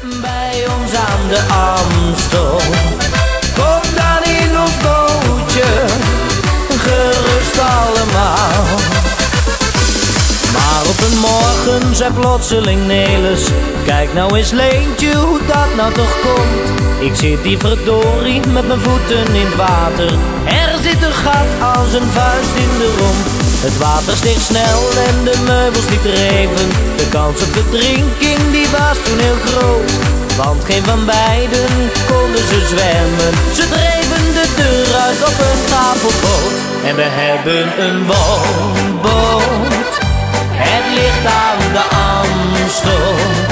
Bij ons aan de Amstel. Kom dan in ons bootje, gerust allemaal. Maar op een morgen zei plotseling Nelis Kijk nou eens Leentje hoe dat nou toch komt Ik zit hier verdorie met mijn voeten in het water Er zit een gat als een vuist in de romp Het water steeg snel en de meubels die dreven kans op verdrinking die was toen heel groot. Want geen van beiden konden ze zwemmen. Ze dreven de deur uit op een tafelboot. En we hebben een woonboot het ligt aan de Amstel.